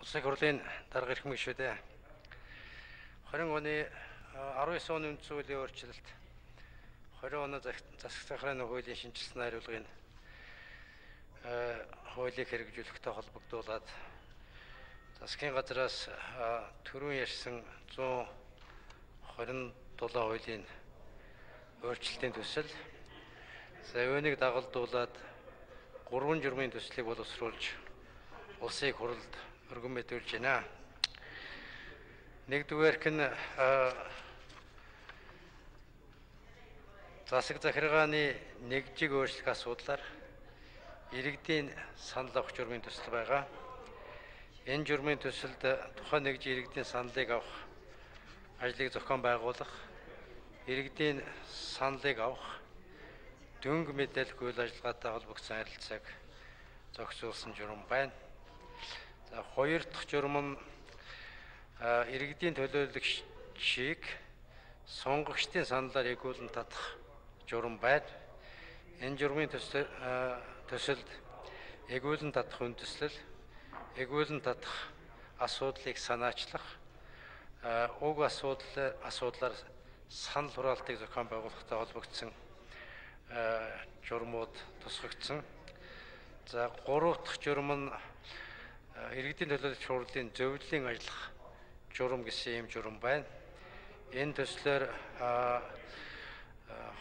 Улсын хурлын дарга ирэх мэгшүүдээ 20 оны 19 оны үндсэн хуулийн өөрчлөлт 20 оны засаг захиргааны хуулийн шинжилсэн хариулгын хуулийг хэрэгжүүлэхтэй холбогдуулаад засгийн газраас төрийн ярьсан 127 хуулийн өөрчлөлтийн төсөл за үүнийг дагалдуулаад 3 журмын төслийг боловсруулж улсыг хурлд өргөн мэдүүлж байна. Нэгдүгээрх нь засаг захиргааны нэгжиг өөрчлөх асуудлаар иргэдийн санал авах журмын төсөл байгаа. Энэ журмын төсөлд тухайн нэгж иргэдийн саналыг авах ажлыг зохион байгуулах, иргэдийн саналыг авах, дөнгө мэдээлэл үйл ажиллагаатай холбогдсон харилцааг зохицуулсан журам байна. За хоёр дахь журам нь иргэдийн төлөөлөгчийг сонгогчдын саналаар эгүүлэн татах журам байна. Энэ журмын төсөлд эгүүлэн татах үндэслэл, эгүүлэн татах асуудлыг санаачлах, уг асуудал асуудлаар санал хураалтыг зохион байгуулахтай холбогдсон журмууд тусгагдсан. За гурав дахь журам нь иргэдийн төлөөлөгч хурлын зөвлөлийн ажиллах журам гэсэн юм журам байна. Энэ төслөөр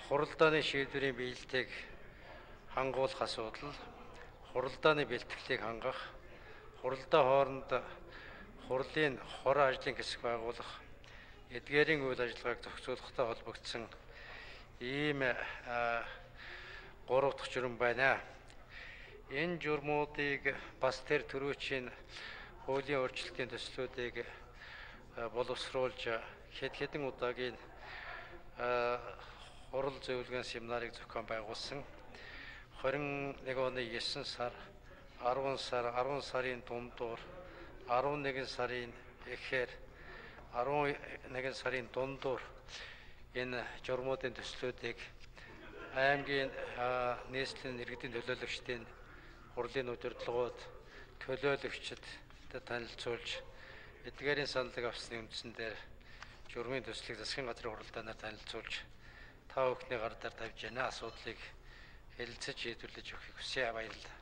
хуралдааны шийдвэрийн биелэлтийг хангуулах асуудал, хуралдааны бэлтгэлийг хангах, хуралдаа хооронд хурлын хор ажлын хэсэг байгуулах, эдгээрийн үйл ажиллагааг зохицуулахтай холбогдсон ийм гурав дахь журам байна. Энэ журмуудыг бас тэр төрөөчийн хуулийн өөрчлөлтийн төслүүдийг боловсруулж хэд хэдэн удаагийн хурал зөвлөгөө семинарыг зохион байгуулсан. 21 оны 9 сар, 10 сар, 10 сарын дундуур, 11 сарын эхээр 11 сарын дундуур энэ журмуудын төслүүдийг аймгийн нийслэлийн иргэдийн төлөөлөгчдийн хурлын удирдлагууд төлөөлөгчд танилцуулж эдгээрийн саналыг авсны үндсэн дээр журмын төслийг засгийн газрын хуралдаанаар танилцуулж та бүхний гар дээр тавьж яна асуудлыг хэлэлцэж шийдвэрлэж өгөхийг хүсье баярлалаа.